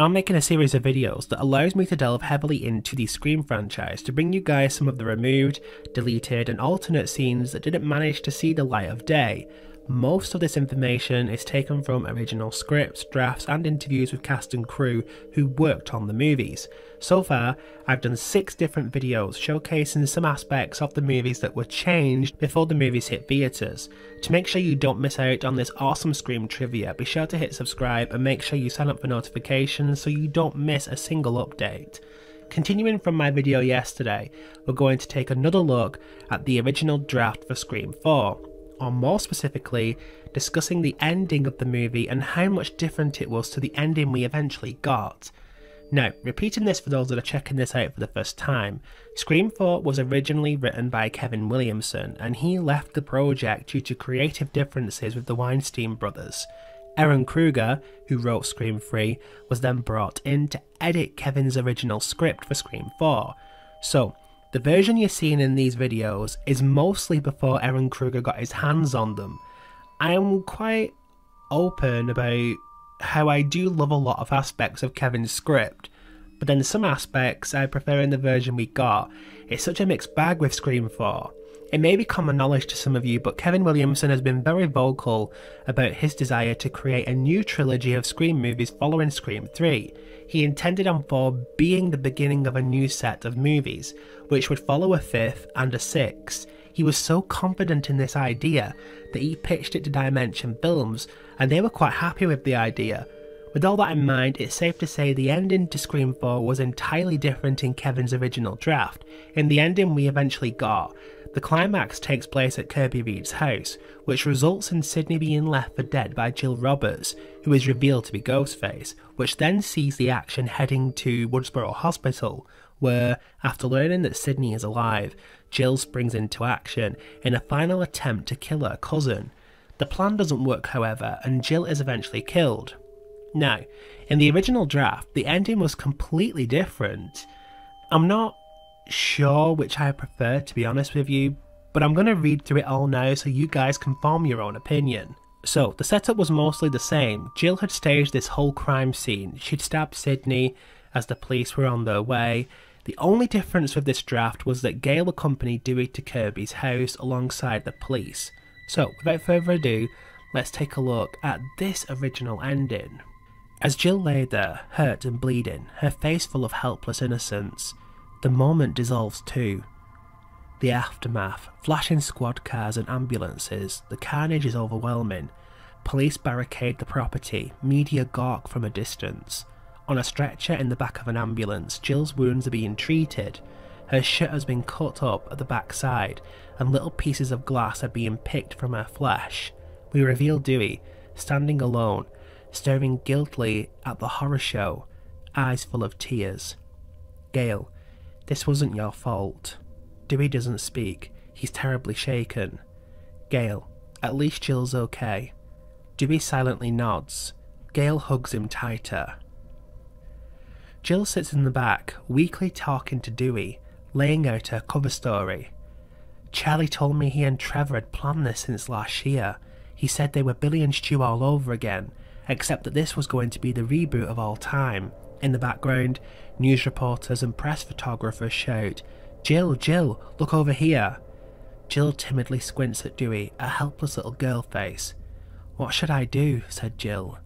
I'm making a series of videos that allows me to delve heavily into the Scream franchise to bring you guys some of the removed, deleted, and alternate scenes that didn't manage to see the light of day, most of this information is taken from original scripts, drafts, and interviews with cast and crew who worked on the movies. So far, I've done six different videos showcasing some aspects of the movies that were changed before the movies hit theatres. To make sure you don't miss out on this awesome Scream trivia, be sure to hit subscribe and make sure you sign up for notifications so you don't miss a single update. Continuing from my video yesterday, we're going to take another look at the original draft for Scream 4 or more specifically, discussing the ending of the movie and how much different it was to the ending we eventually got. Now, repeating this for those that are checking this out for the first time, Scream 4 was originally written by Kevin Williamson, and he left the project due to creative differences with the Weinstein brothers. Ehren Kruger, who wrote Scream 3, was then brought in to edit Kevin's original script for Scream 4. So, the version you're seeing in these videos is mostly before Ehren Kruger got his hands on them. I am quite open about how I do love a lot of aspects of Kevin's script, but then some aspects I prefer in the version we got. It's such a mixed bag with Scream 4. It may be common knowledge to some of you, but Kevin Williamson has been very vocal about his desire to create a new trilogy of Scream movies following Scream 3. He intended on 4 being the beginning of a new set of movies, which would follow a fifth and a sixth. He was so confident in this idea that he pitched it to Dimension Films, and they were quite happy with the idea. With all that in mind, it's safe to say the ending to Scream 4 was entirely different in Kevin's original draft. In the ending we eventually got, the climax takes place at Kirby Reed's house, which results in Sidney being left for dead by Jill Roberts, who is revealed to be Ghostface, which then sees the action heading to Woodsboro Hospital, where, after learning that Sidney is alive, Jill springs into action in a final attempt to kill her cousin. The plan doesn't work, however, and Jill is eventually killed. Now, in the original draft, the ending was completely different. I'm not sure which I prefer, to be honest with you, but I'm going to read through it all now so you guys can form your own opinion. So, the setup was mostly the same. Jill had staged this whole crime scene. She'd stabbed Sidney as the police were on their way. The only difference with this draft was that Gale accompanied Dewey to Kirby's house alongside the police. So, without further ado, let's take a look at this original ending. As Jill lay there, hurt and bleeding, her face full of helpless innocence, the moment dissolves too. The aftermath, flashing squad cars and ambulances, the carnage is overwhelming. Police barricade the property, media gawk from a distance. On a stretcher in the back of an ambulance, Jill's wounds are being treated. Her shirt has been cut up at the backside, and little pieces of glass are being picked from her flesh. We reveal Dewey, standing alone, staring guiltily at the horror show, eyes full of tears. Gale, this wasn't your fault. Dewey doesn't speak. He's terribly shaken. Gale, at least Jill's okay. Dewey silently nods. Gale hugs him tighter. Jill sits in the back, weakly talking to Dewey, laying out her cover story. Charlie told me he and Trevor had planned this since last year. He said they were Billy and Stu all over again, except that this was going to be the reboot of all time. In the background, news reporters and press photographers shout, Jill, Jill, look over here. Jill timidly squints at Dewey, a helpless little girl face. What should I do? said Jill.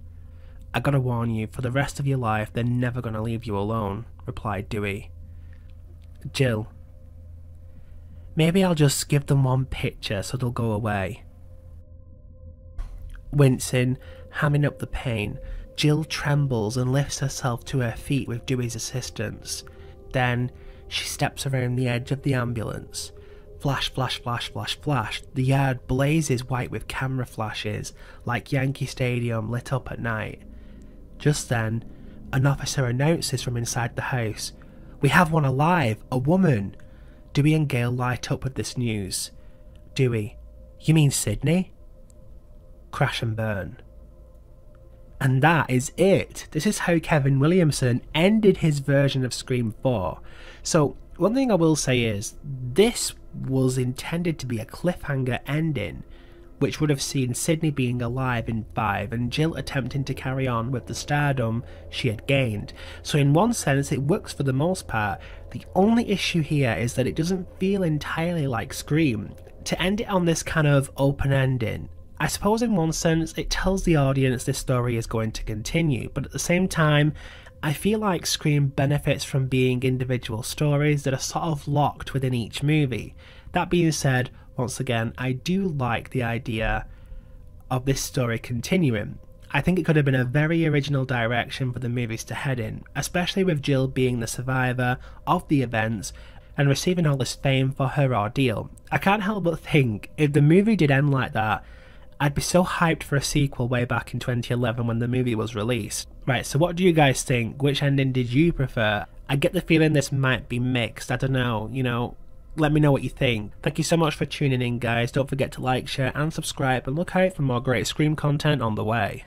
I gotta warn you, for the rest of your life, they're never gonna leave you alone, replied Dewey. Jill. Maybe I'll just give them one picture so they'll go away. Wincing, hamming up the pain, Jill trembles and lifts herself to her feet with Dewey's assistance. Then she steps around the edge of the ambulance. Flash, flash, flash, flash, flash. The yard blazes white with camera flashes, like Yankee Stadium lit up at night. Just then, an officer announces from inside the house, We have one alive, a woman. Dewey and Gale light up with this news. Dewey, you mean Sidney? Crash and burn. And that is it. This is how Kevin Williamson ended his version of Scream 4. So, one thing I will say is, this was intended to be a cliffhanger ending, which would have seen Sidney being alive in 5 and Jill attempting to carry on with the stardom she had gained. So, in one sense, it works for the most part. The only issue here is that it doesn't feel entirely like Scream. To end it on this kind of open ending, I suppose in one sense it tells the audience this story is going to continue, but at the same time, I feel like Scream benefits from being individual stories that are sort of locked within each movie. That being said, once again, I do like the idea of this story continuing. I think it could have been a very original direction for the movies to head in, especially with Jill being the survivor of the events and receiving all this fame for her ordeal. I can't help but think if the movie did end like that, I'd be so hyped for a sequel way back in 2011 when the movie was released. Right, so what do you guys think? Which ending did you prefer? I get the feeling this might be mixed. I don't know, you know, let me know what you think. Thank you so much for tuning in, guys. Don't forget to like, share, and subscribe, and look out for more great Scream content on the way.